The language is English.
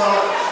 So